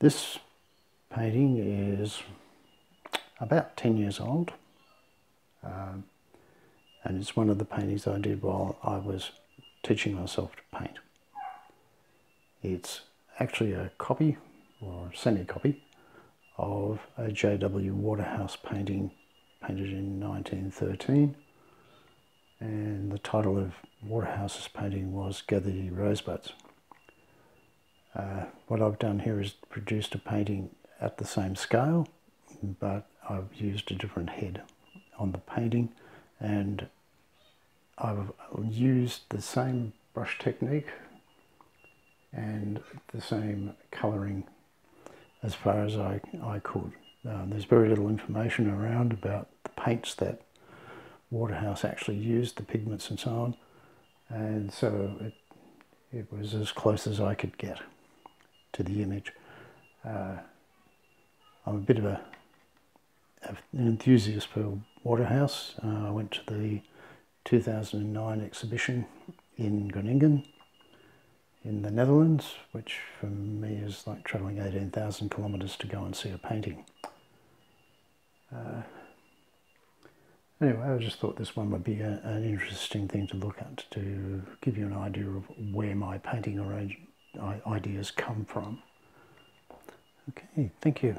This painting is about 10 years old um, and it's one of the paintings I did while I was teaching myself to paint. It's actually a copy or semi-copy of a J.W. Waterhouse painting painted in 1913 and the title of Waterhouse's painting was Gather Ye Rosebuds. Uh, what I've done here is produced a painting at the same scale but I've used a different head on the painting and I've used the same brush technique and the same colouring as far as I, I could. Uh, there's very little information around about the paints that Waterhouse actually used, the pigments and so on, and so it, it was as close as I could get to the image. Uh, I'm a bit of a, an enthusiast for Waterhouse. Uh, I went to the 2009 exhibition in Groningen in the Netherlands, which for me is like travelling 18,000 kilometres to go and see a painting. Uh, anyway, I just thought this one would be a, an interesting thing to look at to give you an idea of where my painting ideas come from. Okay, thank you.